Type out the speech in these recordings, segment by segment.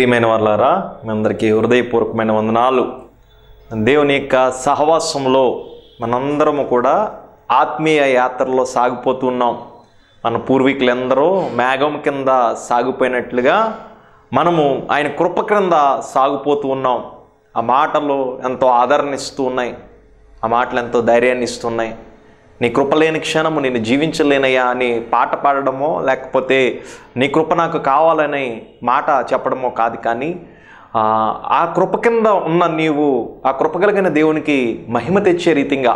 ప్రియమైన వాళ్ళారా మీ అందరికీ హృదయపూర్వకమైన వందనాలు. దేవుని యొక్క సహవాసంలో మనందరము కూడా ఆత్మీయ యాత్రలో సాగిపోతున్నాం మన పూర్వీకులందరూ మేఘం కింద సాగిపోయినట్లుగా మనము ఆయన కృప క్రింద సాగిపోతూ ఉన్నాం. ఆ మాటలు ఎంతో ఆదరణ ఇస్తూ ఉన్నాయి. ఆ మాటలు ఎంతో ధైర్యాన్ని ఇస్తున్నాయి నీ కృప లేని క్షణము నేను జీవించలేనయ్యా అని పాట పాడడమో లేకపోతే నీ కృప నాకు కావాలని మాట చెప్పడమో కాదు కానీ ఆ, కృప కింద ఉన్న నీవు ఆ కృప కలిగిన దేవునికి మహిమ తెచ్చే రీతిగా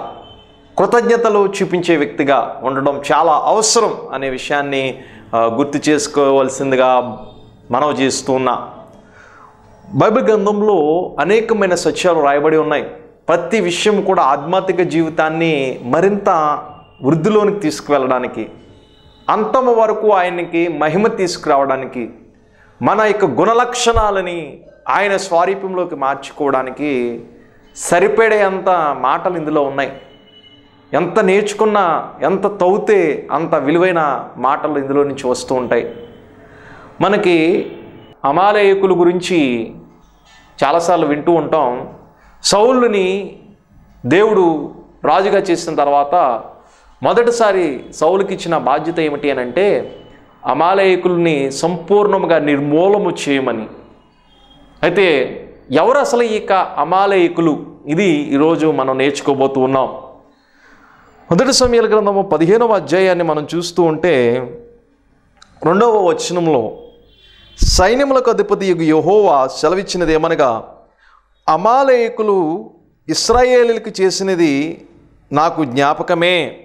కృతజ్ఞతలు చూపించే వ్యక్తిగా ఉండడం చాలా అవసరం అనే విషయాన్ని గుర్తు చేసుకోవాల్సిందిగా మనవి చేస్తూ ఉన్నా. బైబిల్ గ్రంథంలో అనేకమైన సత్యాలు రాయబడి ఉన్నాయి. ప్రతి విషయం కూడా ఆధ్యాత్మిక జీవితాన్ని మరింత వృద్ధిలోనికి తీసుకువెళ్ళడానికి అంతము వరకు ఆయనకి మహిమ తీసుకురావడానికి మన యొక్క గుణలక్షణాలని ఆయన స్వారూప్యంలోకి మార్చుకోవడానికి సరిపడేంత మాటలు ఇందులో ఉన్నాయి. ఎంత నేర్చుకున్నా ఎంత తవ్వుతే అంత విలువైన మాటలు ఇందులో నుంచి వస్తూ ఉంటాయి. మనకి అమాలయకుల గురించి చాలాసార్లు వింటూ ఉంటాం. సౌలుని దేవుడు రాజుగా చేసిన తర్వాత మొదటిసారి సౌలుకి ఇచ్చిన బాధ్యత ఏమిటి అని అంటే అమాలయకుల్ని సంపూర్ణంగా నిర్మూలము చేయమని. అయితే ఎవరు అసలు ఈ యొక్క అమాలయకులు ఇది ఈరోజు మనం నేర్చుకోబోతూ ఉన్నాం. మొదటి సమయాల గ్రంథము పదిహేనవ అధ్యాయాన్ని మనం చూస్తూ ఉంటే రెండవ వచనంలో సైన్యములకు అధిపతి యహోవా సెలవిచ్చినది ఏమనగా అమాలయకులు ఇస్రాయేలీలకు చేసినది నాకు జ్ఞాపకమే.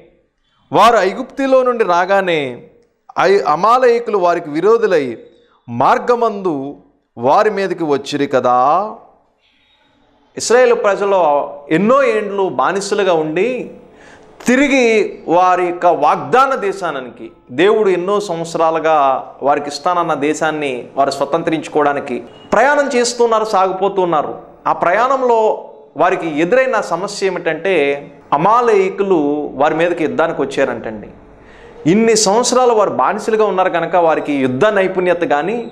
వారు ఐగుప్తిలో నుండి రాగానే ఐ అమాలయకులు వారికి విరోధులై మార్గమందు వారి మీదకి వచ్చిరి కదా. ఇస్రాయేల్ ప్రజలు ఎన్నో ఏండ్లు బానిసలుగా ఉండి తిరిగి వారి యొక్క వాగ్దాన దేశానికి దేవుడు ఎన్నో సంవత్సరాలుగా వారికి ఇస్తానన్న దేశాన్ని వారు స్వతంత్రించుకోవడానికి ప్రయాణం చేస్తున్నారు సాగిపోతున్నారు. ఆ ప్రయాణంలో వారికి ఎదురైన సమస్య ఏమిటంటే అమాలయకులు వారి మీదకి యుద్ధానికి వచ్చారంటండి. ఇన్ని సంవత్సరాలు వారు బానిసలుగా ఉన్నారు కనుక వారికి యుద్ధ నైపుణ్యత కానీ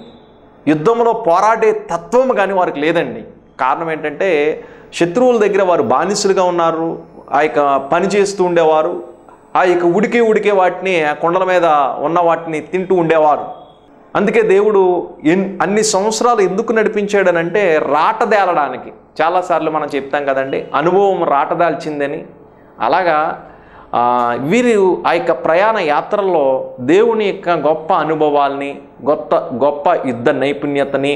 యుద్ధంలో పోరాడే తత్వం కానీ వారికి లేదండి. కారణం ఏంటంటే శత్రువుల దగ్గర వారు బానిసలుగా ఉన్నారు ఆ యొక్క పని చేస్తూ ఉండేవారు ఆ యొక్క ఉడికే ఉడికే వాటిని ఆ కొండల మీద ఉన్న వాటిని తింటూ ఉండేవారు. అందుకే దేవుడు ఎన్ అన్ని సంవత్సరాలు ఎందుకు నడిపించాడనంటే రాటదేలడానికి చాలాసార్లు మనం చెప్తాం కదండి అనుభవం రాటదాల్చిందని అలాగా వీరు ఆ యొక్క ప్రయాణ యాత్రల్లో దేవుని యొక్క గొప్ప అనుభవాల్ని గొప్ప గొప్ప యుద్ధ నైపుణ్యతని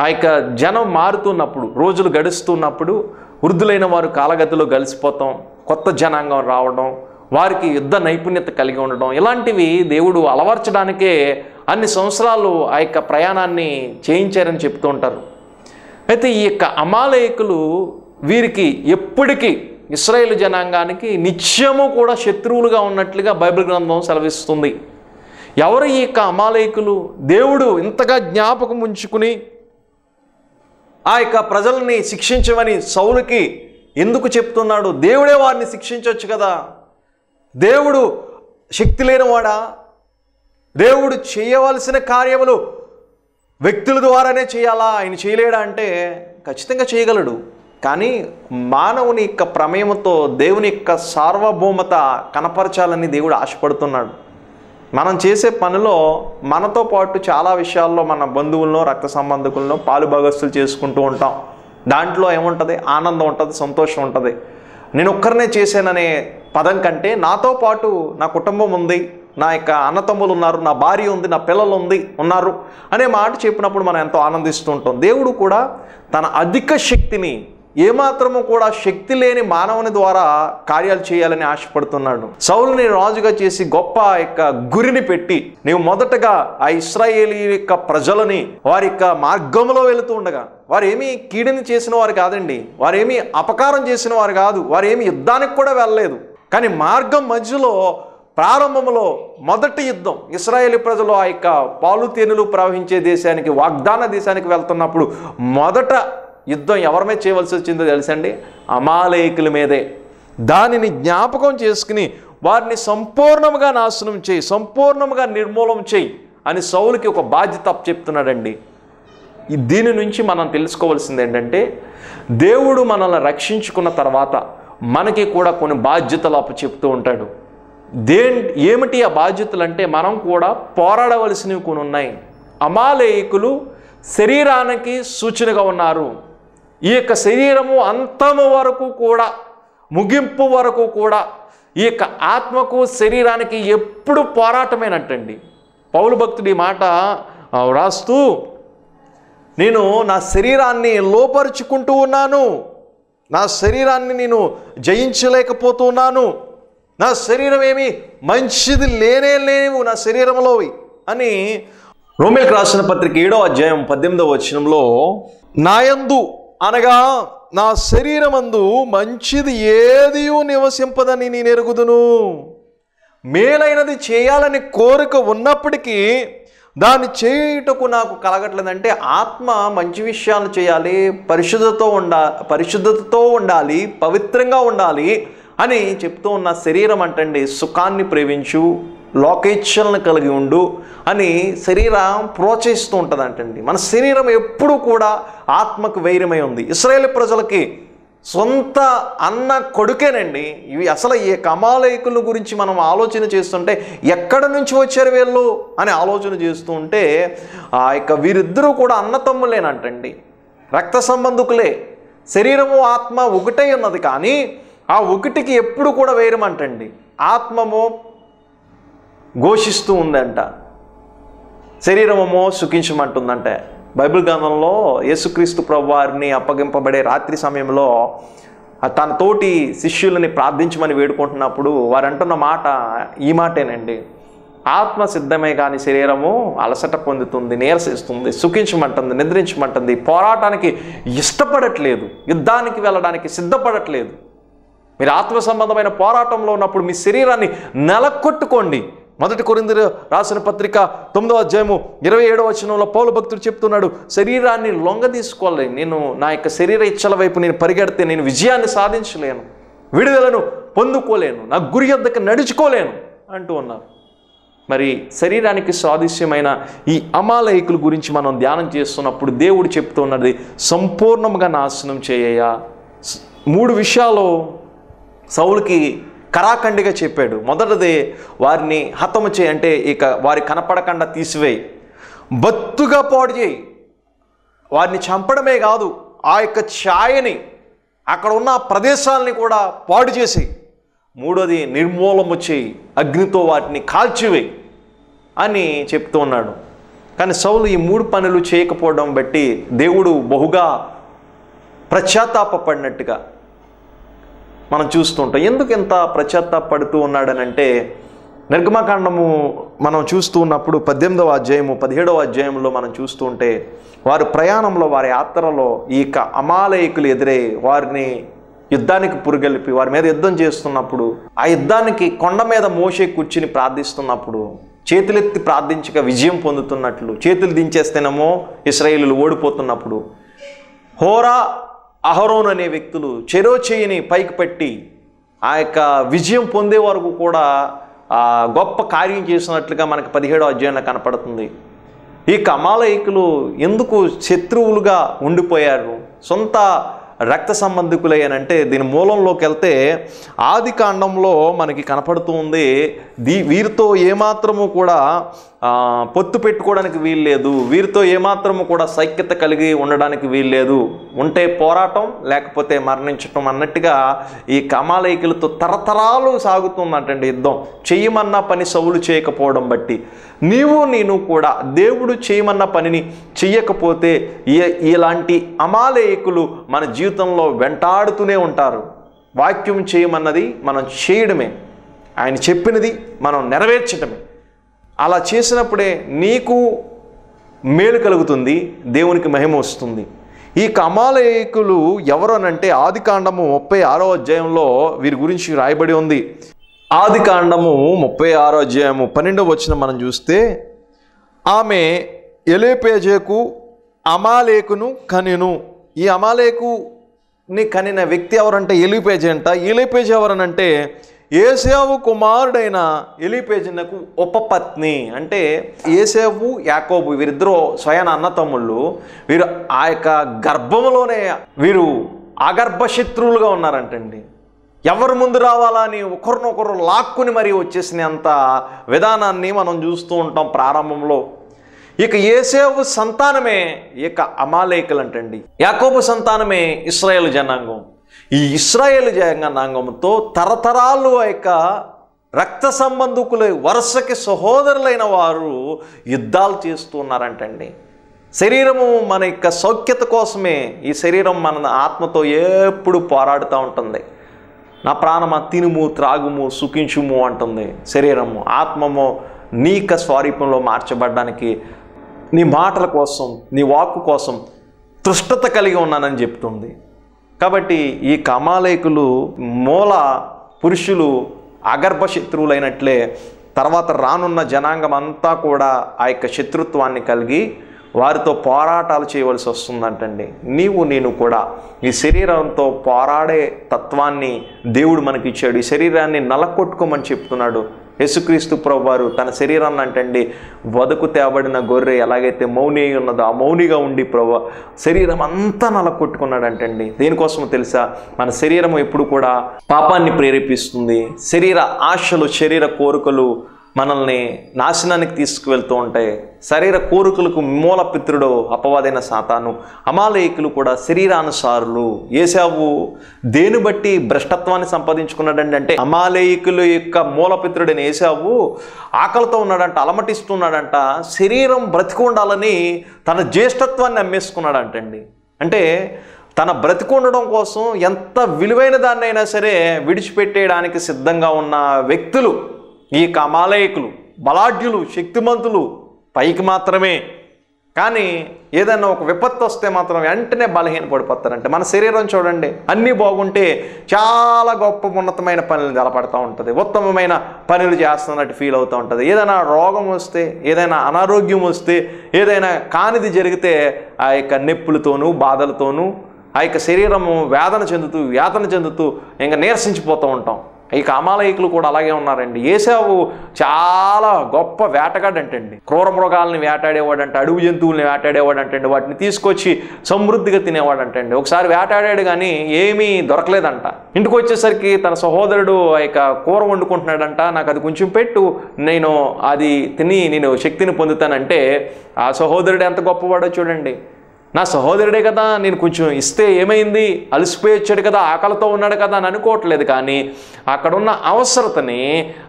ఆ యొక్క జనం మారుతున్నప్పుడు రోజులు గడుస్తున్నప్పుడు వృద్ధులైన వారు కాలగతిలో కలిసిపోతాం కొత్త జనాంగం రావడం వారికి యుద్ధ నైపుణ్యత కలిగి ఉండడం ఇలాంటివి దేవుడు అలవర్చడానికే అన్ని సంవత్సరాలు ఆ యొక్క ప్రయాణాన్ని చేయించారని చెప్తూ ఉంటారు. అయితే ఈ యొక్క అమాలయకులు వీరికి ఎప్పటికీ ఇస్రాయేల్ జనాంగానికి నిత్యము కూడా శత్రువులుగా ఉన్నట్లుగా బైబిల్ గ్రంథం సెలవిస్తుంది. ఎవరు ఈ యొక్క అమాలయకులు దేవుడు ఇంతగా జ్ఞాపకం ఉంచుకుని ఆ యొక్క ప్రజల్ని శిక్షించమని సౌలుకి ఎందుకు చెప్తున్నాడు? దేవుడే వారిని శిక్షించవచ్చు కదా. దేవుడు శక్తి లేనివాడా? దేవుడు చేయవలసిన కార్యములు వ్యక్తుల ద్వారానే చేయాలా? ఆయన చేయలేడా అంటే ఖచ్చితంగా చేయగలడు. కానీ మానవుని యొక్క ప్రమేయంతో దేవుని యొక్క సార్వభౌమత కనపరచాలని దేవుడు ఆశపడుతున్నాడు. మనం చేసే పనిలో మనతో పాటు చాలా విషయాల్లో మన బంధువులను రక్త సంబంధికులను పాలు భాగస్తులు చేసుకుంటూ ఉంటాం. దాంట్లో ఏముంటుంది? ఆనందం ఉంటుంది సంతోషం ఉంటుంది. నేను ఒక్కరినే చేశాననే పదం కంటే నాతో పాటు నా కుటుంబం ఉంది. నా యొక్క అన్నతమ్ములు ఉన్నారు నా భార్య ఉంది నా పిల్లలు ఉంది ఉన్నారు అనే మాట చెప్పినప్పుడు మనం ఎంతో ఆనందిస్తూ ఉంటాం దేవుడు కూడా తన అధిక శక్తిని ఏమాత్రము కూడా శక్తి లేని మానవుని ద్వారా కార్యాలు చేయాలని ఆశపడుతున్నాడు. సౌలుని రాజుగా చేసి గొప్ప యొక్క గురిని పెట్టి నీవు మొదటగా ఆ ఇస్రాయేలీ యొక్క ప్రజలని వారి యొక్క మార్గంలో వెళుతూ ఉండగా వారు కీడిని చేసిన వారు కాదండి వారేమి అపకారం చేసిన వారు కాదు వారేమి యుద్ధానికి కూడా వెళ్ళలేదు. కానీ మార్గం మధ్యలో ప్రారంభంలో మొదటి యుద్ధం ఇస్రాయేలీ ప్రజలు ఆ యొక్క పాలు తేనెలు ప్రవహించే దేశానికి వాగ్దాన దేశానికి వెళ్తున్నప్పుడు మొదట యుద్ధం ఎవరి మీద చేయవలసి వచ్చిందో తెలుసండి? అమాలేకుల మీదే. దానిని జ్ఞాపకం చేసుకుని వారిని సంపూర్ణంగా నాశనం చేయి సంపూర్ణంగా నిర్మూలం చేయి అని సౌలుకి ఒక బాధ్యత చెప్తున్నాడండి. దీని నుంచి మనం తెలుసుకోవాల్సింది ఏంటంటే దేవుడు మనల్ని రక్షించుకున్న తర్వాత మనకి కూడా కొన్ని బాధ్యతలు అప్పు చెప్తూ ఉంటాడు. దే ఏమిటి ఆ బాధ్యతలు అంటే మనం కూడా పోరాడవలసినవి కొన్ని ఉన్నాయి. అమాలేయకులు శరీరానికి సూచనగా ఉన్నారు. ఈ యొక్క శరీరము అంతము వరకు కూడా ముగింపు వరకు కూడా ఈ యొక్క ఆత్మకు శరీరానికి ఎప్పుడు పోరాటమేనట్టండి. పౌలు భక్తుడి మాట వ్రాస్తూ నేను నా శరీరాన్ని లోపరుచుకుంటూ ఉన్నాను. నా శరీరాన్ని నేను జయించలేకపోతున్నాను. నా శరీరం ఏమి మంచిది లేనే లేవు నా శరీరంలోవి అని రోమిల్కి రాసిన పత్రిక ఏడో అధ్యాయం పద్దెనిమిదవ వచనంలో నాయందు అనగా నా శరీరమందు మంచిది ఏది నివసింపదని నేను ఎరుగుదును. మేలైనది చేయాలని కోరిక ఉన్నప్పటికీ దాన్ని చేయుటకు నాకు కలగట్లేదంటే ఆత్మ మంచి విషయాలు చేయాలి పరిశుద్ధతో ఉండా పరిశుద్ధతతో ఉండాలి పవిత్రంగా ఉండాలి అని చెప్తూ ఉన్న శరీరం అంటండి సుఖాన్ని ప్రేమించు లోకేచ్ఛలను కలిగి ఉండు అని శరీరం ప్రోత్సహిస్తూ ఉంటుంది అంటండి మన శరీరం ఎప్పుడూ కూడా ఆత్మకు వైరమై ఉంది. ఇస్రాయేల్ ప్రజలకి సొంత అన్న కొడుకేనండి. ఇవి అసలు ఈ కమాలయకుల గురించి మనం ఆలోచన చేస్తుంటే ఎక్కడ నుంచి వచ్చారు వీళ్ళు అని ఆలోచన చేస్తూ ఉంటే ఆ యొక్క వీరిద్దరూ కూడా అన్నతమ్ములేనంటండి. రక్త సంబంధకులే. శరీరము ఆత్మ ఒకటే ఉన్నది కానీ ఆ ఒకటికి ఎప్పుడు కూడా వేయమంటండి. ఆత్మము ఘోషిస్తూ ఉందంట. శరీరమేమో సుఖించమంటుందంటే. బైబిల్ గ్రంథంలో యేసుక్రీస్తు ప్రభువారిని అప్పగింపబడే రాత్రి సమయంలో తనతోటి తన తోటి శిష్యులని ప్రార్థించమని వేడుకుంటున్నప్పుడు వారు అంటున్న మాట ఈ మాటేనండి. ఆత్మ సిద్ధమే కానీ శరీరము అలసట పొందుతుంది నీరసిస్తుంది సుఖించమంటుంది నిద్రించమంటుంది పోరాటానికి ఇష్టపడట్లేదు యుద్ధానికి వెళ్ళడానికి సిద్ధపడట్లేదు. మీరు ఆత్మ సంబంధమైన పోరాటంలో ఉన్నప్పుడు మీ శరీరాన్ని నెలకొట్టుకోండి. మొదటి కొరింది రాసిన పత్రిక తొమ్మిదో అధ్యాయము ఇరవై ఏడవ వచనంలో పౌలు భక్తుడు చెప్తున్నాడు శరీరాన్ని లొంగ తీసుకోవాలి నేను నా యొక్క శరీర ఇచ్చల వైపు నేను పరిగెడితే నేను విజయాన్ని సాధించలేను. విడుదలను పొందుకోలేను. నా గురి వద్దకు నడుచుకోలేను. అంటూ ఉన్నారు. మరి శరీరానికి సాదృశ్యమైన ఈ అమాలయకుల గురించి మనం ధ్యానం చేస్తున్నప్పుడు దేవుడు చెప్తున్నది సంపూర్ణంగా నాశనం చేయ మూడు విషయాలు సౌలుకి కరాఖండిగా చెప్పాడు. మొదటిది వారిని హతము చేయి అంటే ఇక వారి కనపడకుండా తీసివేయి. బత్తుగా పాడు చేయి. వారిని చంపడమే కాదు ఆ యొక్క ఛాయని అక్కడ ఉన్న ప్రదేశాలని కూడా పాడు చేసి మూడోది నిర్మూలము చేయి. అగ్నితో వాటిని కాల్చివేయి అని చెప్తూ ఉన్నాడు. కానీ సౌలు ఈ మూడు పనులు చేయకపోవడం బట్టి దేవుడు బహుగా పశ్చాత్తాపడినట్టుగా మనం చూస్తుంటాం. ఎందుకు ఇంత పశ్చాత్తాపడుతూ ఉన్నాడనంటే నిర్గమకాండము మనం చూస్తూ ఉన్నప్పుడు పద్దెనిమిదవ అధ్యాయము పదిహేడవ అధ్యాయంలో మనం చూస్తూ ఉంటే ప్రయాణంలో వారి యాత్రలో ఈ యొక్క అమాలయకులు ఎదురై వారిని యుద్ధానికి పురుగలిపి వారి మీద యుద్ధం చేస్తున్నప్పుడు ఆ యుద్ధానికి కొండ మీద మోసే కూర్చుని ప్రార్థిస్తున్నప్పుడు చేతులెత్తి ప్రార్థించక విజయం పొందుతున్నట్లు చేతులు దించేస్తేనేమో ఇస్రాయేలు ఓడిపోతున్నప్పుడు హోరా అహరోన్ అనే వ్యక్తులు చెరోచేయిని పైకి పెట్టి ఆ యొక్క విజయం పొందే వరకు కూడా ఆ గొప్ప కార్యం చేసినట్లుగా మనకు పదిహేడో అధ్యాయంలో కనపడుతుంది. ఈ కమాలయకులు ఎందుకు శత్రువులుగా ఉండిపోయారు? సొంత రక్త సంబంధికులయ్యానంటే దీని మూలంలోకి వెళ్తే ఆది కాండంలో మనకి కనపడుతూ ఉంది దీ వీరితో ఏమాత్రము కూడా పొత్తు పెట్టుకోవడానికి వీల్లేదు. వీరితో ఏమాత్రము కూడా సైక్యత కలిగి ఉండడానికి వీల్లేదు. ఉంటే పోరాటం లేకపోతే మరణించటం అన్నట్టుగా ఈ కమాలైకులతో తరతరాలు సాగుతుందంటండి యుద్ధం. చెయ్యమన్న పని సవులు చేయకపోవడం బట్టి. నీవు నేను కూడా దేవుడు చేయమన్న పనిని చెయ్యకపోతే ఈ- ఇలాంటి అమాలయకులు మన జీవితంలో వెంటాడుతూనే ఉంటారు. వాక్యం చేయమన్నది మనం చేయడమే. ఆయన చెప్పినది మనం నెరవేర్చడమే అలా చేసినప్పుడే నీకు మేలు కలుగుతుంది దేవునికి మహిమ వస్తుంది. ఈ కమాలయకులు ఎవరు అనంటే ఆది కాండము ముప్పై ఆరో అధ్యాయంలో వీరి గురించి రాయబడి ఉంది. ఆది కాండము ముప్పై ఆరో అధ్యాయము పన్నెండవ వచ్చిన మనం చూస్తే ఆమె ఎలేపేజేకు అమాలేకును కనెను. ఈ అమాలేకుని కనిన వ్యక్తి ఎవరంటే ఎలిపేజే అంట. ఎలిపేజ్ ఎవరనంటే ఏసేవు కుమారుడైన ఎలిపేజనకు ఉపపత్ని అంటే ఏసేవు యాకోబు వీరిద్దరూ స్వయన అన్నతమ్ముళ్ళు. వీరు ఆ యొక్క గర్భంలోనే వీరు అగర్భ శత్రువులుగా ఉన్నారంటండి. ఎవరు ముందు రావాలా అని ఒకరినొకరు లాక్కుని మరీ వచ్చేసినంత విధానాన్ని మనం చూస్తూ ఉంటాం ప్రారంభంలో. ఇక ఏసేవు సంతానమే ఇక అమాలేకులు అంటండి యాకోబు సంతానమే ఇస్రాయేల్ జనాంగం. ఈ ఇస్రాయేల్ జనాంగంతో తరతరాలు ఆ యొక్క రక్త సంబంధికుల వరుసకి సహోదరులైన వారు యుద్ధాలు చేస్తూ ఉన్నారంటండి. శరీరము మన యొక్క సౌఖ్యత కోసమే ఈ శరీరం మన ఆత్మతో ఎప్పుడు పోరాడుతూ ఉంటుంది. నా ప్రాణమ తినుము త్రాగుము సుఖించుము అంటుంది శరీరము. ఆత్మము నీక స్వారూపంలో మార్చబడడానికి నీ మాటల కోసం నీ వాక్కు కోసం తృష్టత కలిగి ఉన్నానని చెప్తుంది. కాబట్టి ఈ కమాలేకులు మూల పురుషులు అగర్భ శత్రువులైనట్లే తర్వాత రానున్న జనాంగం అంతా కూడా ఆ యొక్క శత్రుత్వాన్ని కలిగి వారితో పోరాటాలు చేయవలసి వస్తుందంటండి. నీవు నేను కూడా ఈ శరీరంతో పోరాడే తత్వాన్ని దేవుడు మనకి ఇచ్చాడు ఈ శరీరాన్ని నలకొట్టుకోమని చెప్తున్నాడు. యేసుక్రీస్తు ప్రభువారు తన శరీరాన్ని అంటండి వదకు తేబడిన గొర్రె ఎలాగైతే మౌని ఉన్నదో ఆ మౌనిగా ఉండి ప్రభు శరీరం అంతా నలకొట్టుకున్నాడంటండి దేనికోసమో తెలుసా? మన శరీరం ఎప్పుడు కూడా పాపాన్ని ప్రేరేపిస్తుంది. శరీర ఆశలు శరీర కోరికలు మనల్ని నాశనానికి తీసుకువెళ్తూ ఉంటాయి శరీర కోరికలకు మూలపిత్రుడు అపవాదైన సాతాను అమాలయకులు కూడా శరీరానుసారులు. ఏసావు దేని బట్టి భ్రష్టత్వాన్ని సంపాదించుకున్నాడండి అంటే అమాలయకుల యొక్క మూలపిత్రుడైన ఏసావు ఆకలితో ఉన్నాడంట అలమటిస్తున్నాడంట శరీరం బ్రతికి ఉండాలని తన జ్యేష్ఠత్వాన్ని అమ్మేసుకున్నాడంటండి అంటే తన బ్రతికుండడం కోసం ఎంత విలువైన దాన్నైనా సరే విడిచిపెట్టేయడానికి సిద్ధంగా ఉన్న వ్యక్తులు. ఈ కమాలయకులు బలాఢ్యులు శక్తిమంతులు పైకి మాత్రమే. కానీ ఏదైనా ఒక విపత్తు వస్తే మాత్రం వెంటనే బలహీన పడిపోతారంటే. మన శరీరం చూడండి అన్నీ బాగుంటే చాలా గొప్ప ఉన్నతమైన పనులు నిలబడతా ఉంటుంది. ఉత్తమమైన పనులు చేస్తున్నట్టు ఫీల్ అవుతూ ఉంటుంది. ఏదైనా రోగం వస్తే ఏదైనా అనారోగ్యం వస్తే ఏదైనా కానిది జరిగితే ఆ యొక్క నొప్పులతోనూ బాధలతోనూ ఆ యొక్క శరీరము వేదన చెందుతూ వేదన చెందుతూ ఇంకా నీరసించిపోతూ ఉంటాం. ఈ కామాలయకులు కూడా అలాగే ఉన్నారండి. ఏసావు చాలా గొప్ప వేటగాడంటండి. క్రూర మృగాలని వేటాడేవాడంట అడవి జంతువుల్ని వేటాడేవాడంటండి. వాటిని తీసుకొచ్చి సమృద్ధిగా తినేవాడంటండి. ఒకసారి వేటాడాడు కానీ ఏమీ దొరకలేదంట. ఇంటికి వచ్చేసరికి తన సహోదరుడు ఆ యొక్క కూర వండుకుంటున్నాడంట. నాకు అది కొంచెం పెట్టు నేను అది తిని నేను శక్తిని పొందుతానంటే ఆ సహోదరుడు ఎంత గొప్పవాడో చూడండి. నా సహోదరుడే కదా నేను కొంచెం ఇస్తే ఏమైంది? అలసిపోయి వచ్చాడు కదా ఆకలితో ఉన్నాడు కదా అని అనుకోవట్లేదు కానీ అక్కడున్న అవసరతని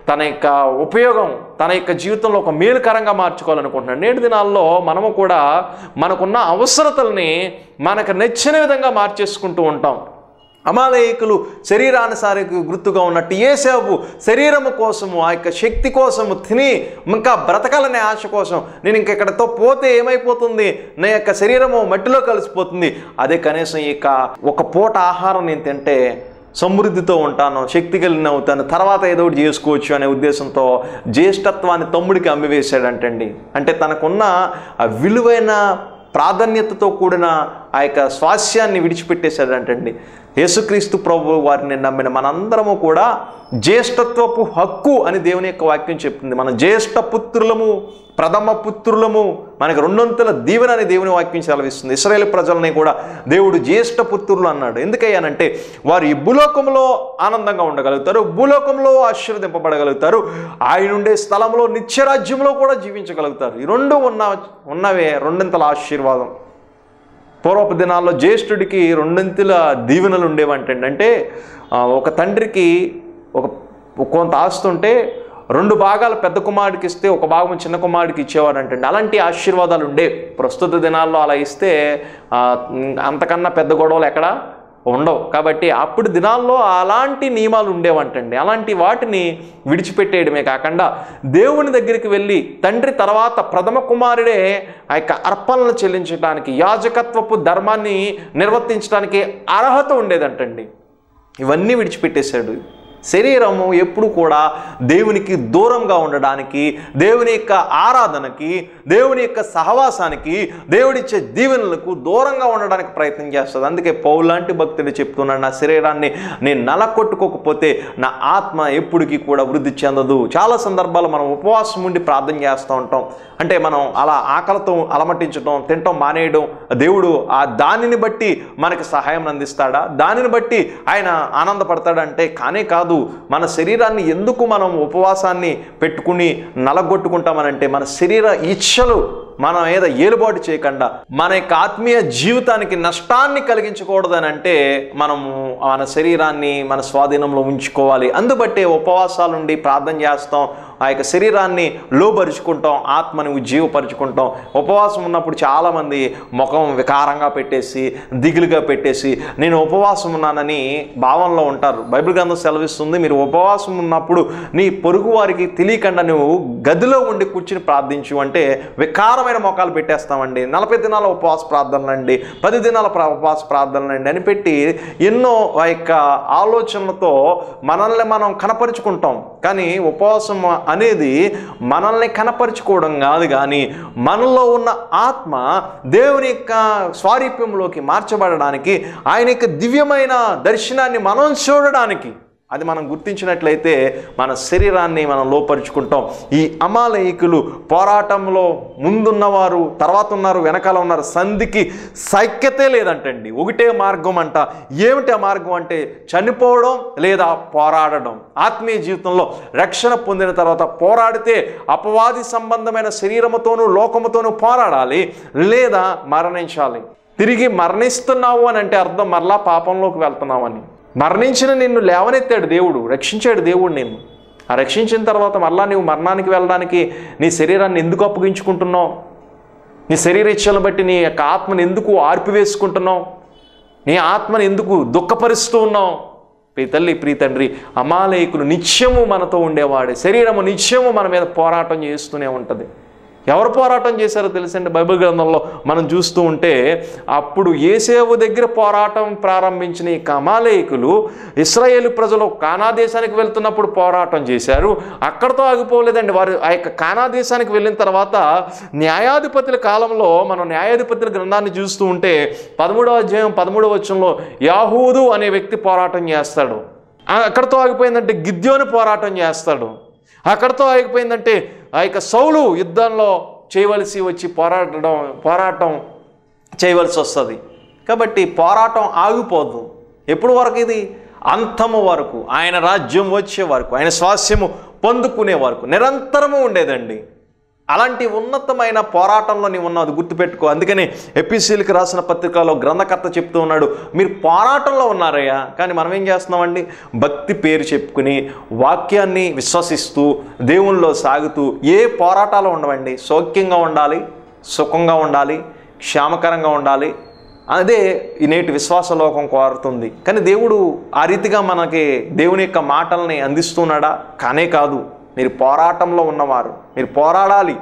తన యొక్క ఉపయోగం తన యొక్క జీవితంలో ఒక మేలుకరంగా మార్చుకోవాలనుకుంటున్నాడు. నేటి దినాల్లో మనము కూడా మనకున్న అవసరతల్ని మనకు నచ్చిన విధంగా మార్చేసుకుంటూ ఉంటాం. అమాలయకులు శరీరానుసారికి గుర్తుగా ఉన్నట్టు ఏసేపు శరీరము కోసము ఆ యొక్క శక్తి కోసము తిని ఇంకా బ్రతకాలనే ఆశ కోసం నేను ఇంక ఇక్కడతో పోతే ఏమైపోతుంది? నా యొక్క శరీరము మట్టిలో కలిసిపోతుంది. అదే కనీసం ఇక ఒక పూట ఆహారం నేను తింటే సమృద్ధితో ఉంటాను శక్తి కలిగిన అవుతాను తర్వాత ఏదో ఒకటి చేసుకోవచ్చు అనే ఉద్దేశంతో జ్యేష్ఠత్వాన్ని తమ్ముడికి అమ్మివేశాడంటండి. అంటే తనకున్న ఆ విలువైన ప్రాధాన్యతతో కూడిన ఆ యొక్క స్వాస్యాన్ని విడిచిపెట్టేశాడంటండి. యేసుక్రీస్తు ప్రభు వారిని నమ్మిన మనందరము కూడా జ్యేష్ఠత్వపు హక్కు అని దేవుని యొక్క వాక్యం చెప్తుంది. మన జ్యేష్ఠ పుత్రులము ప్రథమ పుత్రులము మనకు రెండొంతుల దీవెన అని దేవుని వాక్యం సెలవిస్తుంది. ఇస్రాయేల్ ప్రజలని కూడా దేవుడు జ్యేష్ఠ పుత్రులు అన్నాడు. ఎందుకయ్యానంటే వారు ఈ భూలోకంలో ఆనందంగా ఉండగలుగుతారు భూలోకంలో ఆశీర్వదింపబడగలుగుతారు ఆయన ఉండే స్థలంలో నిత్యరాజ్యంలో కూడా జీవించగలుగుతారు. ఈ రెండు ఉన్న ఉన్నవే రెండింతల ఆశీర్వాదం. పూర్వపు దినాల్లో జ్యేష్ఠుడికి రెండింతల దీవెనలు ఉండేవంటండి. అంటే ఒక తండ్రికి ఒక కొంత ఆస్తి ఉంటే రెండు భాగాలు పెద్ద కుమారుడికి ఇస్తే ఒక భాగం చిన్న కుమారుడికి ఇచ్చేవాడంటండి అలాంటి ఆశీర్వాదాలు ఉండే. ప్రస్తుత దినాల్లో అలా ఇస్తే అంతకన్నా పెద్ద గొడవలు ఎక్కడ ఉండవు. కాబట్టి అప్పుడు దినాల్లో అలాంటి నియమాలు ఉండేవంటండి. అలాంటి వాటిని విడిచిపెట్టేయడమే కాకుండా దేవుని దగ్గరికి వెళ్ళి తండ్రి తర్వాత ప్రథమ కుమారుడే ఆ యొక్క అర్పణలు చెల్లించడానికి యాజకత్వపు ధర్మాన్ని నిర్వర్తించడానికి అర్హత ఉండేదంటండి. ఇవన్నీ విడిచిపెట్టేశాడు. శరీరము ఎప్పుడు కూడా దేవునికి దూరంగా ఉండడానికి దేవుని యొక్క ఆరాధనకి దేవుని యొక్క సహవాసానికి దేవుడిచ్చే దీవెనలకు దూరంగా ఉండడానికి ప్రయత్నం చేస్తుంది. అందుకే పౌలాంటి భక్తుడు చెప్తున్నాడు నా శరీరాన్ని నేను నలకొట్టుకోకపోతే నా ఆత్మ ఎప్పటికీ కూడా వృద్ధి చెందదు. చాలా సందర్భాలు మనం ఉపవాసం ఉండి ప్రార్థన చేస్తూ ఉంటాం. అంటే మనం అలా ఆకలితో అలమటించడం తినటం మానేయడం దేవుడు ఆ దానిని బట్టి మనకి సహాయం అందిస్తాడా? దానిని బట్టి ఆయన ఆనందపడతాడంటే కానే కాదు మన శరీరాన్ని ఎందుకు మనం ఉపవాసాన్ని పెట్టుకుని నలగొట్టుకుంటామనంటే మన శరీర ఇచ్ఛలు మనం మీద ఏలుబాటు చేయకుండా మన యొక్క ఆత్మీయ జీవితానికి నష్టాన్ని కలిగించకూడదని అంటే మనము మన శరీరాన్ని మన స్వాధీనంలో ఉంచుకోవాలి. అందుబట్టే ఉపవాసాలుండి ప్రార్థన చేస్తాం. ఆ యొక్క శరీరాన్ని లోపరుచుకుంటాం ఆత్మని ఉజ్జీవపరుచుకుంటాం ఉపవాసం ఉన్నప్పుడు చాలామంది ముఖం వికారంగా పెట్టేసి దిగులుగా పెట్టేసి నేను ఉపవాసం ఉన్నానని భావనలో ఉంటారు. బైబిల్ గ్రంథం సెలవిస్తుంది మీరు ఉపవాసం ఉన్నప్పుడు నీ పొరుగు వారికి తెలియకుండా నువ్వు గదిలో ఉండి కూర్చుని ప్రార్థించు అంటే వికారమైన మొఖాలు పెట్టేస్తామండి. నలభై దినాల ఉపవాస ప్రార్థనలు అండి పది దినాల ప్ర- ఉపవాస ప్రార్థనలు అండి అని పెట్టి ఎన్నో ఆ యొక్క ఆలోచనలతో మనల్ని మనం కనపరుచుకుంటాం. కానీ ఉపవాసం అనేది మనల్ని కనపరుచుకోవడం కాదు కానీ మనలో ఉన్న ఆత్మ దేవుని యొక్క స్వారూప్యంలోకి మార్చబడడానికి ఆయన యొక్క దివ్యమైన దర్శనాన్ని మనం చూడడానికి అది మనం గుర్తించినట్లయితే మన శరీరాన్ని మనం లోపరుచుకుంటాం. ఈ అమాలయకులు పోరాటంలో ముందున్నవారు తర్వాత ఉన్నారు వెనకాల ఉన్నారు. సంధికి సైక్యతే లేదంటండి. ఒకటే మార్గం అంట. ఏమిటి ఆ మార్గం అంటే చనిపోవడం లేదా పోరాడడం. ఆత్మీయ జీవితంలో రక్షణ పొందిన తర్వాత పోరాడితే అపవాది సంబంధమైన శరీరముతోనూ లోకముతోనూ పోరాడాలి లేదా మరణించాలి. తిరిగి మరణిస్తున్నావు అని అంటే అర్థం మరలా పాపంలోకి వెళ్తున్నావు అని. మరణించిన నిన్ను లేవనెత్తాడు దేవుడు రక్షించాడు దేవుడు నిన్ను. ఆ రక్షించిన తర్వాత మరలా నీవు మరణానికి వెళ్ళడానికి నీ శరీరాన్ని ఎందుకు అప్పగించుకుంటున్నావు? నీ శరీర ఇచ్చలను బట్టి నీ యొక్క ఆత్మను ఎందుకు ఆర్పివేసుకుంటున్నావు? నీ ఆత్మను ఎందుకు దుఃఖపరుస్తూ ఉన్నావు? ప్రీ తల్లి ప్రీ తండ్రి అమాలయకులు నిత్యము మనతో ఉండేవాడే. శరీరము నిత్యము మన మీద పోరాటం చేస్తూనే ఉంటుంది. ఎవరు పోరాటం చేశారో తెలుసండి? బైబిల్ గ్రంథంలో మనం చూస్తూ ఉంటే అప్పుడు ఏసేవు దగ్గర పోరాటం ప్రారంభించిన ఈ కమాలేకులు ఇస్రాయేలు ప్రజలు కానా దేశానికి వెళ్తున్నప్పుడు పోరాటం చేశారు. అక్కడతో ఆగిపోలేదండి. వారు ఆ యొక్క కానా దేశానికి వెళ్ళిన తర్వాత న్యాయాధిపతుల కాలంలో మనం న్యాయాధిపతుల గ్రంథాన్ని చూస్తూ ఉంటే పదమూడవ అధ్యాయం పదమూడవ వచ్చంలో యాహూదు అనే వ్యక్తి పోరాటం చేస్తాడు. అక్కడతో ఆగిపోయిందంటే గిద్యోని పోరాటం చేస్తాడు. అక్కడతో ఆగిపోయిందంటే ఆ యొక్క సౌలు యుద్ధంలో చేయవలసి వచ్చి పోరాడడం పోరాటం చేయవలసి వస్తుంది. కాబట్టి పోరాటం ఆగిపోదు. ఎప్పుడు వరకు ఇది? అంతము వరకు ఆయన రాజ్యం వచ్చే వరకు ఆయన స్వాస్యము పొందుకునే వరకు నిరంతరము ఉండేదండి. అలాంటి ఉన్నతమైన పోరాటంలో నీవు ఉన్నావు గుర్తుపెట్టుకో. అందుకని ఎపిసీలకు రాసిన పత్రికలో గ్రంథకర్త చెప్తూ ఉన్నాడు మీరు పోరాటంలో ఉన్నారయ్యా కానీ మనం ఏం చేస్తున్నామండి? భక్తి పేరు చెప్పుకుని వాక్యాన్ని విశ్వసిస్తూ దేవునిలో సాగుతూ ఏ పోరాటాలు ఉండవండి? సౌఖ్యంగా ఉండాలి సుఖంగా ఉండాలి క్షేమకరంగా ఉండాలి. అదే ఈ నేటి విశ్వాసలోకం కోరుతుంది. కానీ దేవుడు ఆ రీతిగా మనకి దేవుని యొక్క మాటల్ని అందిస్తున్నాడా? కానే కాదు. మీరు పోరాటంలో ఉన్నవారు మీరు పోరాడాలి.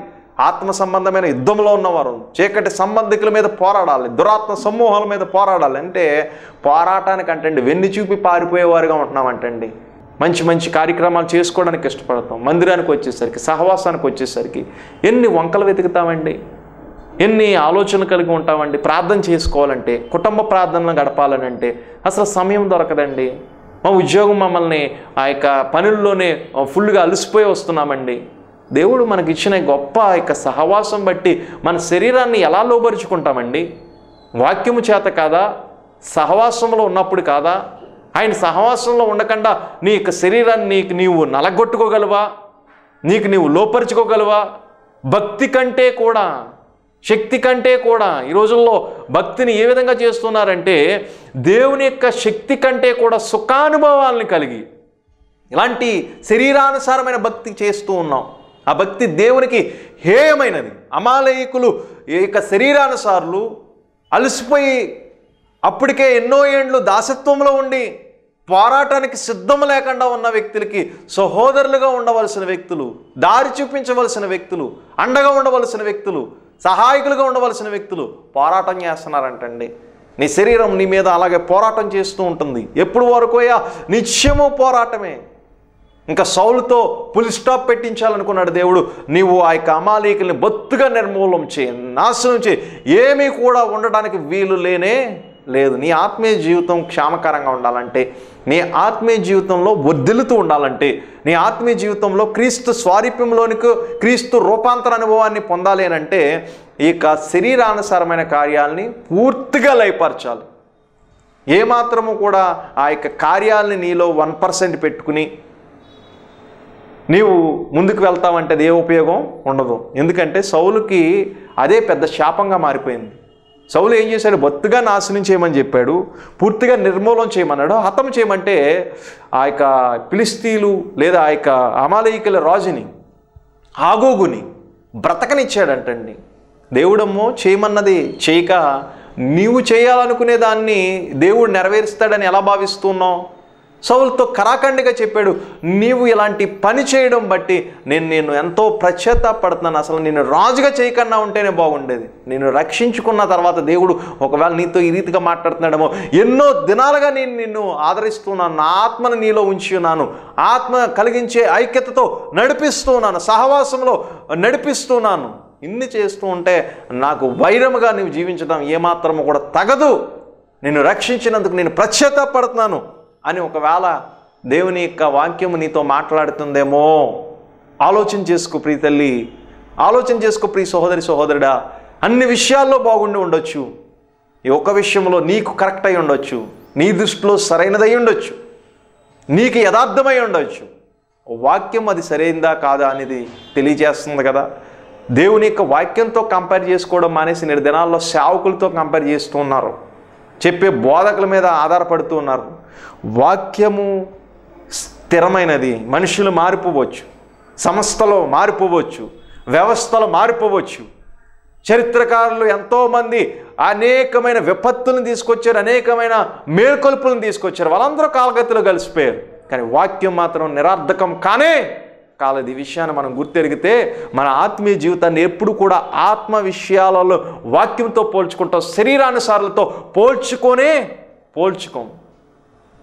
ఆత్మ సంబంధమైన యుద్ధంలో ఉన్నవారు చీకటి సంబంధికుల మీద పోరాడాలి దురాత్మ సమూహాల మీద పోరాడాలి. అంటే పోరాటానికి అంటండి వెన్ను చూపి పారిపోయేవారుగా ఉంటున్నామంటండి. మంచి మంచి కార్యక్రమాలు చేసుకోవడానికి ఇష్టపడతాం. మందిరానికి వచ్చేసరికి సహవాసానికి వచ్చేసరికి ఎన్ని వంకలు వెతుకుతామండి? ఎన్ని ఆలోచనలు కలిగి ఉంటామండి? ప్రార్థన చేసుకోవాలంటే కుటుంబ ప్రార్థనలు గడపాలని అంటే అసలు సమయం దొరకదండి. మా ఉద్యోగం మమ్మల్ని ఆ యొక్క పనుల్లోనే ఫుల్గా అలసిపోయి వస్తున్నామండి. దేవుడు మనకి ఇచ్చిన గొప్ప ఆ యొక్క సహవాసం బట్టి మన శరీరాన్ని ఎలా లోపరుచుకుంటామండి వాక్యము చేత కాదా? సహవాసంలో ఉన్నప్పుడు కాదా? ఆయన సహవాసంలో ఉండకుండా నీ యొక్క శరీరాన్ని నీకు నీవు నలగొట్టుకోగలవా? నీకు నీవు లోపరుచుకోగలవా? భక్తి కంటే కూడా శక్తి కంటే కూడా ఈ రోజుల్లో భక్తిని ఏ విధంగా చేస్తున్నారంటే దేవుని యొక్క శక్తి కంటే కూడా సుఖానుభవాలను కలిగి ఇలాంటి శరీరానుసారమైన భక్తి చేస్తూ ఉన్నాం. ఆ భక్తి దేవునికి హేయమైనది. అమాలయకులు ఈ యొక్క శరీరానుసారులు అలసిపోయి అప్పటికే ఎన్నో ఏండ్లు దాసత్వంలో ఉండి పోరాటానికి సిద్ధం లేకుండా ఉన్న వ్యక్తులకి సహోదరులుగా ఉండవలసిన వ్యక్తులు దారి చూపించవలసిన వ్యక్తులు అండగా ఉండవలసిన వ్యక్తులు సహాయకులుగా ఉండవలసిన వ్యక్తులు పోరాటం చేస్తున్నారంటండి. నీ శరీరం నీ మీద అలాగే పోరాటం చేస్తూ ఉంటుంది. ఎప్పుడు వరకుయా నిత్యము పోరాటమే. ఇంకా సౌలుతో పులి స్టాప్ పెట్టించాలనుకున్నాడు దేవుడు. నీవు ఆ యొక్క అమాలీకుల్ని బొత్తుగా నిర్మూలం చేయి నాశనం చేయి. ఏమీ కూడా ఉండడానికి వీలు లేనే లేదు. నీ ఆత్మీయ జీవితం క్షామకరంగా ఉండాలంటే నీ ఆత్మీయ జీవితంలో వర్ధిల్లుతూ ఉండాలంటే నీ ఆత్మీయ జీవితంలో క్రీస్తు స్వారీప్యంలోనికి క్రీస్తు రూపాంతర అనుభవాన్ని పొందాలి అని అంటే ఈ యొక్క శరీరానుసారమైన కార్యాలని పూర్తిగా లయపరచాలి. ఏమాత్రము కూడా ఆ యొక్క కార్యాలని నీలో వన్ పర్సెంట్ పెట్టుకుని నీవు ముందుకు వెళ్తావంటే అది ఏ ఉపయోగం ఉండదు. ఎందుకంటే సౌలుకి అదే పెద్ద శాపంగా మారిపోయింది. సౌలు ఏం చేశాడు? బొత్తుగా నాశనం చేయమని చెప్పాడు. పూర్తిగా నిర్మూలన చేయమన్నాడు. హతం చేయమంటే ఆ యొక్క పిలిస్తీలు లేదా ఆ యొక్క అమాలయికుల రాజుని ఆగోగుని బ్రతకనిచ్చాడంటండి. దేవుడమ్మో చేయమన్నది చేయక నీవు చేయాలనుకునే దాన్ని దేవుడు నెరవేరుస్తాడని ఎలా భావిస్తున్నావు? సౌల్తో కరాఖండిగా చెప్పాడు నీవు ఇలాంటి పని చేయడం బట్టి నేను నేను ఎంతో పడుతున్నాను అసలు నేను రాజుగా చేయకన్నా ఉంటేనే బాగుండేది. నేను రక్షించుకున్న తర్వాత దేవుడు ఒకవేళ నీతో ఈ రీతిగా మాట్లాడుతున్నాడేమో ఎన్నో దినాలుగా నేను నిన్ను ఆదరిస్తున్నాను నా ఆత్మను నీలో ఉంచి ఉన్నాను. ఆత్మ కలిగించే ఐక్యతతో నడిపిస్తున్నాను సహవాసంలో నడిపిస్తున్నాను. ఇన్ని చేస్తూ ఉంటే నాకు వైరముగా నువ్వు జీవించడం ఏమాత్రము కూడా తగదు. నేను రక్షించినందుకు నేను పడుతున్నాను అని ఒకవేళ దేవుని యొక్క వాక్యము నీతో మాట్లాడుతుందేమో ఆలోచన చేసుకో ప్రీ తల్లి ఆలోచన చేసుకో ప్రియ సహోదరి సహోదరుడా. అన్ని విషయాల్లో బాగుండి ఉండొచ్చు. ఈ ఒక విషయంలో నీకు కరెక్ట్ అయి ఉండొచ్చు. నీ దృష్టిలో సరైనదై ఉండొచ్చు. నీకు యథార్థమై ఉండొచ్చు. వాక్యం అది సరైందా కాదా అనేది తెలియజేస్తుంది కదా. దేవుని యొక్క వాక్యంతో కంపేర్ చేసుకోవడం మానేసి నేడు దినాల్లో సేవకులతో కంపేర్ చేస్తూ ఉన్నారు. చెప్పే బోధకుల మీద ఆధారపడుతూ ఉన్నారు. వాక్యము స్థిరమైనది. మనుషులు మారిపోవచ్చు. సంస్థలో మారిపోవచ్చు. వ్యవస్థలో మారిపోవచ్చు. చరిత్రకారులు ఎంతోమంది అనేకమైన విపత్తులను తీసుకొచ్చారు అనేకమైన మేల్కొల్పులను తీసుకొచ్చారు. వాళ్ళందరూ కాలగతిలో కలిసిపోయారు. కానీ వాక్యం మాత్రం నిరార్థకం కానే కాలేదు ఈ విషయాన్ని మనం గుర్తెరిగితే మన ఆత్మీయ జీవితాన్ని ఎప్పుడు కూడా ఆత్మ విషయాలలో వాక్యంతో పోల్చుకుంటాం. శరీరానుసారులతో పోల్చుకొనే పోల్చుకోం.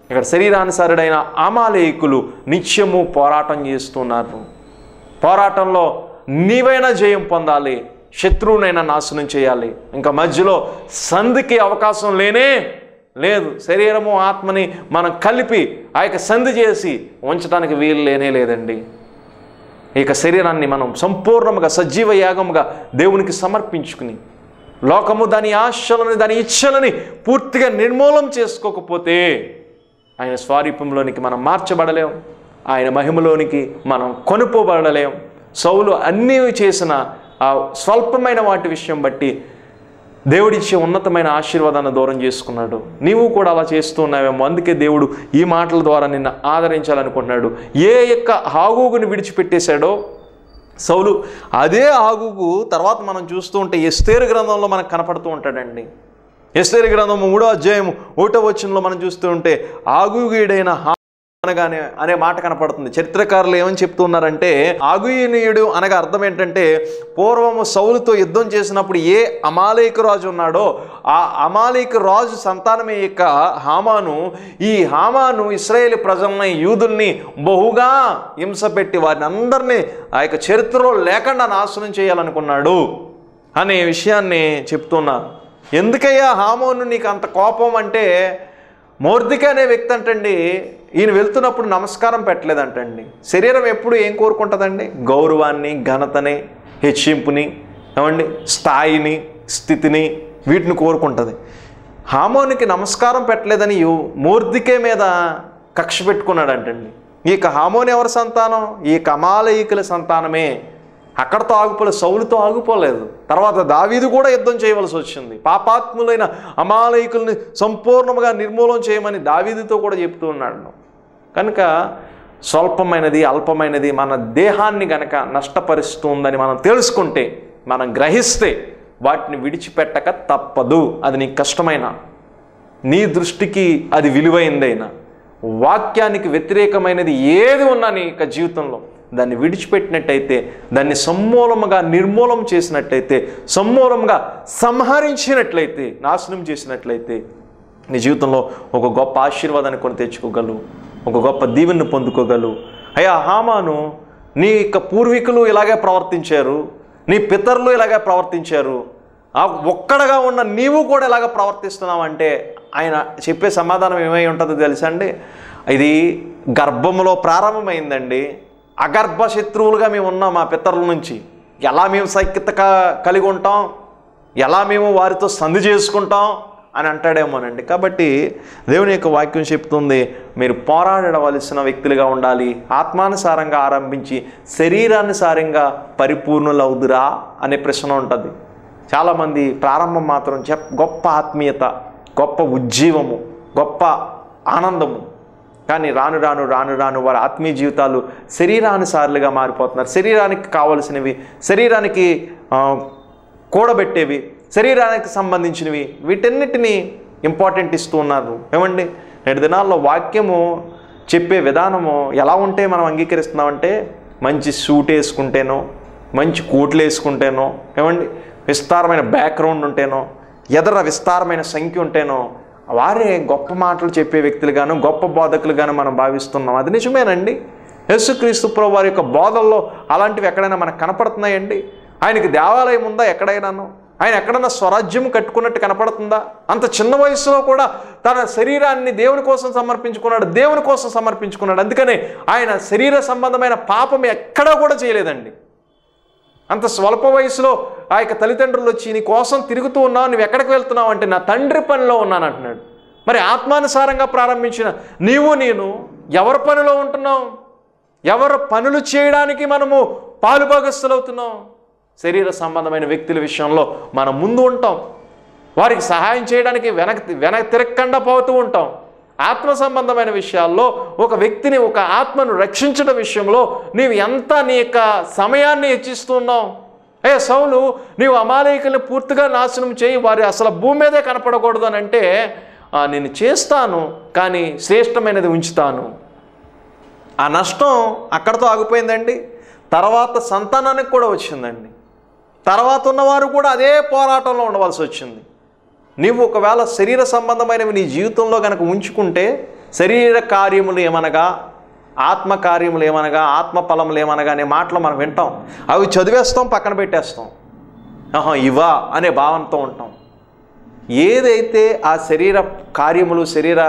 ఇక్కడ శరీరానుసారుడైన అమాలేకులు నిత్యము పోరాటం చేస్తున్నారు. పోరాటంలో నీవైనా జయం పొందాలి శత్రువునైనా నాశనం చేయాలి. ఇంకా మధ్యలో సంధికి అవకాశం లేనే లేదు. శరీరము ఆత్మని మనం కలిపి ఆ యొక్క సంధి చేసి ఉంచడానికి వీలు లేనే లేదండి. ఇక శరీరాన్ని మనం సంపూర్ణముగా సజీవ యాగముగా దేవునికి సమర్పించుకుని లోకము దాని ఆశలని దాని ఇచ్చలని పూర్తిగా నిర్మూలం చేసుకోకపోతే ఆయన స్వారూప్యంలోనికి మనం మార్చబడలేం. ఆయన మహిమలోనికి మనం కొనుపోబడలేం. సౌలు అన్నీ చేసిన ఆ స్వల్పమైన వాటి విషయం బట్టి దేవుడిచ్చే ఉన్నతమైన ఆశీర్వాదాన్ని దూరం చేసుకున్నాడు. నీవు కూడా అలా చేస్తూ ఉన్నావేమో. అందుకే దేవుడు ఈ మాటల ద్వారా నిన్ను ఆదరించాలనుకుంటున్నాడు. ఏ యొక్క ఆగూగుని విడిచిపెట్టేశాడో? సౌలు అదే ఆగుగు తర్వాత మనం చూస్తూ ఉంటే ఎస్తేరు గ్రంథంలో మనకు కనపడుతూ ఉంటాడండి. ఎస్తేరు గ్రంథం మూడో అధ్యాయం ఒకటో వచనంలో మనం చూస్తూ ఉంటే ఆగుగీడైన అనగానే అనే మాట కనపడుతుంది. చరిత్రకారులు ఏమని చెప్తున్నారంటే ఆగుయనీయుడు అనగా అర్థం ఏంటంటే పూర్వము సౌలుతో యుద్ధం చేసినప్పుడు ఏ అమాలేక రాజు ఉన్నాడో ఆ అమాలేక రాజు సంతానమే యొక్క హామాను. ఈ హామాను ఇస్రాయేల్ ప్రజల్ని యూదుల్ని బహుగా హింస పెట్టి వారిని అందరినీ ఆ యొక్క చరిత్రలో లేకుండా నాశనం చేయాలనుకున్నాడు అనే విషయాన్ని చెప్తున్నా. ఎందుకయ్యా హామోను నీకు అంత కోపం అంటే మోర్దిక అనే వ్యక్తి అంటండి ఈయన వెళ్తున్నప్పుడు నమస్కారం పెట్టలేదంటండి. శరీరం ఎప్పుడు ఏం కోరుకుంటుందండి? గౌరవాన్ని ఘనతని హెచ్చింపుని ఏమండి? స్థాయిని స్థితిని వీటిని కోరుకుంటుంది. హామోనికి నమస్కారం పెట్టలేదని యు- మీద కక్ష పెట్టుకున్నాడంటండి. ఈ యొక్క హామోని ఎవరి సంతానం? ఈ కమాలయికుల సంతానమే అక్కడతో ఆగిపోలేదు సౌలుతో ఆగిపోలేదు. తర్వాత దావీదు కూడా యుద్ధం చేయవలసి వచ్చింది. పాపాత్ములైన అమాలయకుల్ని సంపూర్ణంగా నిర్మూలన చేయమని దావీదుతో కూడా చెప్తూ ఉన్నాడు. కనుక స్వల్పమైనది అల్పమైనది మన దేహాన్ని గనక నష్టపరుస్తుందని మనం తెలుసుకుంటే మనం గ్రహిస్తే వాటిని విడిచిపెట్టక తప్పదు. అది నీకు కష్టమైన నీ దృష్టికి అది విలువైందైనా. వాక్యానికి వ్యతిరేకమైనది ఏది ఉన్నా నీ యొక్క జీవితంలో దాన్ని విడిచిపెట్టినట్టయితే దాన్ని సమూలముగా నిర్మూలం చేసినట్టయితే సమూలంగా సంహరించినట్లయితే నాశనం చేసినట్లయితే నీ జీవితంలో ఒక గొప్ప ఆశీర్వాదాన్ని కొని తెచ్చుకోగలవు ఒక గొప్ప దీవెన్ను పొందుకోగలవు. అయ్యా హామాను నీ యొక్క పూర్వీకులు ఇలాగే ప్రవర్తించారు నీ పితరులు ఇలాగే ప్రవర్తించారు ఆ ఒక్కడగా ఉన్న నీవు కూడా ఇలాగ ప్రవర్తిస్తున్నావంటే ఆయన చెప్పే సమాధానం ఏమై ఉంటుందో తెలుసా అండి? ఇది గర్భంలో ప్రారంభమైందండి. అగర్భ శత్రువులుగా మేము ఉన్నాం మా పితరుల నుంచి. ఎలా మేము సైక్యత కలిగి ఉంటాం? ఎలా మేము వారితో సంధి చేసుకుంటాం? అని అంటాడేమోనండి. కాబట్టి దేవుని యొక్క వాక్యం చెప్తుంది మీరు పోరాడవలసిన వ్యక్తులుగా ఉండాలి. ఆత్మానుసారంగా ఆరంభించి శరీరానుసారంగా పరిపూర్ణులవుదురా అనే ప్రశ్న ఉంటుంది. చాలామంది ప్రారంభం మాత్రం చెప్ గొప్ప ఆత్మీయత గొప్ప ఉజ్జీవము గొప్ప ఆనందము. కానీ రాను రాను రాను రాను వారి ఆత్మీయ జీవితాలు శరీరానుసారులుగా మారిపోతున్నారు. శరీరానికి కావలసినవి శరీరానికి కూడబెట్టేవి శరీరానికి సంబంధించినవి వీటన్నిటినీ ఇంపార్టెంట్ ఇస్తూ ఉన్నారు. ఏమండి? నేటి దినాల్లో వాక్యము చెప్పే విధానము ఎలా ఉంటే మనం అంగీకరిస్తున్నామంటే మంచి సూట్ వేసుకుంటేనో మంచి కోట్లు వేసుకుంటేనో ఏమండి? విస్తారమైన బ్యాక్గ్రౌండ్ ఉంటేనో ఎదర విస్తారమైన సంఖ్య ఉంటేనో వారే గొప్ప మాటలు చెప్పే వ్యక్తులుగాను గొప్ప బోధకులుగాను మనం భావిస్తున్నాం. అది నిజమేనండి. యేసుక్రీస్తు ప్రభు వారి యొక్క బోధల్లో అలాంటివి ఎక్కడైనా మనకు కనపడుతున్నాయండి? ఆయనకి దేవాలయం ఉందా ఎక్కడైనాను? ఆయన ఎక్కడన్నా స్వరాజ్యం కట్టుకున్నట్టు కనపడుతుందా? అంత చిన్న వయసులో కూడా తన శరీరాన్ని దేవుని కోసం సమర్పించుకున్నాడు దేవుని కోసం సమర్పించుకున్నాడు. అందుకనే ఆయన శరీర సంబంధమైన పాపం ఎక్కడా కూడా చేయలేదండి. అంత స్వల్ప వయసులో ఆ యొక్క తల్లిదండ్రులు వచ్చి నీ కోసం తిరుగుతూ ఉన్నావు నువ్వు ఎక్కడికి వెళ్తున్నావు అంటే నా తండ్రి పనిలో ఉన్నాను అంటున్నాడు. మరి ఆత్మానుసారంగా ప్రారంభించిన నీవు నేను ఎవరి పనిలో ఉంటున్నావు ఎవరు పనులు చేయడానికి మనము పాలుభాగస్తులవుతున్నాం శరీర సంబంధమైన వ్యక్తుల విషయంలో మనం ముందు ఉంటాం. వారికి సహాయం చేయడానికి వెనక వెనక తిరగకుండా పోతూ ఉంటాం. ఆత్మ సంబంధమైన విషయాల్లో ఒక వ్యక్తిని ఒక ఆత్మను రక్షించడం విషయంలో నీవు ఎంత నీ యొక్క సమయాన్ని హెచ్చిస్తున్నావు ఏ సౌలు నీవు అమాలయకుల్ని పూర్తిగా నాశనం చేయి వారి అసలు భూమి మీదే కనపడకూడదు అని అంటే నేను చేస్తాను కానీ శ్రేష్టమైనది ఉంచుతాను. ఆ నష్టం అక్కడతో ఆగిపోయిందండి. తర్వాత సంతానానికి కూడా వచ్చిందండి. తర్వాత ఉన్నవారు కూడా అదే పోరాటంలో ఉండవలసి వచ్చింది. నీవు ఒకవేళ శరీర సంబంధమైనవి నీ జీవితంలో కనుక ఉంచుకుంటే శరీర కార్యములు ఏమనగా ఆత్మ కార్యములు ఏమనగా ఆత్మ ఫలములు ఏమనగా అనే మాటలు మనం వింటాం. అవి చదివేస్తాం పక్కన పెట్టేస్తాం. ఆహా ఇవా అనే భావనతో ఉంటాం. ఏదైతే ఆ శరీర కార్యములు శరీర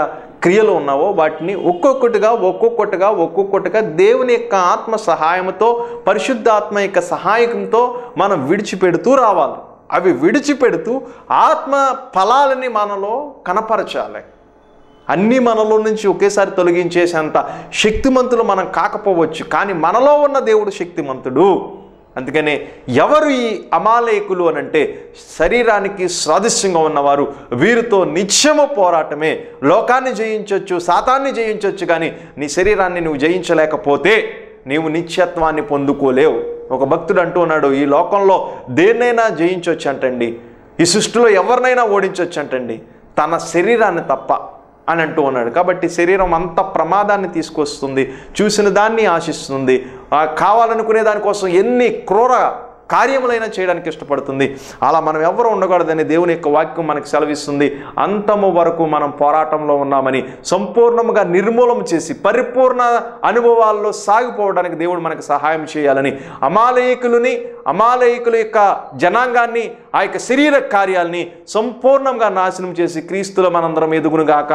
క్రియలు ఉన్నావో వాటిని ఒక్కొక్కటిగా ఒక్కొక్కటిగా ఒక్కొక్కటిగా దేవుని యొక్క ఆత్మ సహాయంతో పరిశుద్ధాత్మ యొక్క సహాయకంతో మనం విడిచిపెడుతూ రావాలి. అవి విడిచిపెడుతూ ఆత్మ ఫలాలని మనలో కనపరచాలి. అన్నీ మనలో నుంచి ఒకేసారి తొలగించేసేంత శక్తిమంతులు మనం కాకపోవచ్చు కానీ మనలో ఉన్న దేవుడు శక్తిమంతుడు. అందుకనే ఎవరు ఈ అమాలయకులు అని అంటే శరీరానికి సాదృశ్యంగా ఉన్నవారు వీరితో నిత్యము పోరాటమే. లోకాన్ని జయించవచ్చు శాతాన్ని జయించవచ్చు కానీ నీ శరీరాన్ని నువ్వు జయించలేకపోతే నీవు నిత్యత్వాన్ని పొందుకోలేవు. ఒక భక్తుడు అంటూ ఉన్నాడు ఈ లోకంలో దేన్నైనా జయించవచ్చు అంటండి ఈ సృష్టిలో ఎవరినైనా ఓడించవచ్చు అంటండి తన శరీరాన్ని తప్ప అని అంటూ ఉన్నాడు. కాబట్టి శరీరం అంత ప్రమాదాన్ని తీసుకొస్తుంది చూసిన దాన్ని ఆశిస్తుంది. కావాలనుకునే దానికోసం ఎన్ని క్రూర కార్యములైనా చేయడానికి ఇష్టపడుతుంది. అలా మనం ఎవరు ఉండకూడదని దేవుని యొక్క వాక్యం మనకు సెలవిస్తుంది. అంతము వరకు మనం పోరాటంలో ఉన్నామని సంపూర్ణముగా నిర్మూలన చేసి పరిపూర్ణ అనుభవాల్లో సాగిపోవడానికి దేవుడు మనకు సహాయం చేయాలని అమాలయకులని అమాలయకుల యొక్క జనాంగాన్ని ఆ యొక్క శరీర కార్యాలని సంపూర్ణంగా నాశనం చేసి క్రీస్తుల మనందరం ఎదుగునుగాక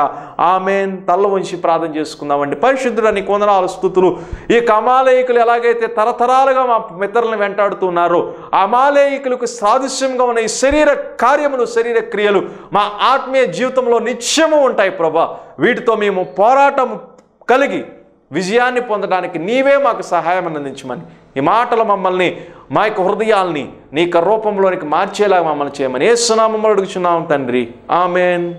ఆమెన్. తల్ల వంచి ప్రార్థన చేసుకుందామండి. పరిశుద్ధుడని కొందనాలు స్థుతులు. ఈ యొక్క అమాలయకులు ఎలాగైతే తరతరాలుగా మా మిత్రులను వెంటాడుతున్నారో అమాలయకులకు సాదృశ్యంగా ఉన్న ఈ శరీర కార్యములు శరీర క్రియలు మా ఆత్మీయ జీవితంలో నిత్యము ఉంటాయి ప్రభా. వీటితో మేము పోరాటం కలిగి విజయాన్ని పొందడానికి నీవే మాకు సహాయం అందించమని. ఈ మాటలు మమ్మల్ని మా యొక్క హృదయాల్ని నీ యొక్క రూపంలోనికి మార్చేలాగా మమ్మల్ని చేయమని. ఏ సునామం అడుగుచున్నాం తండ్రి. ఆమెన్.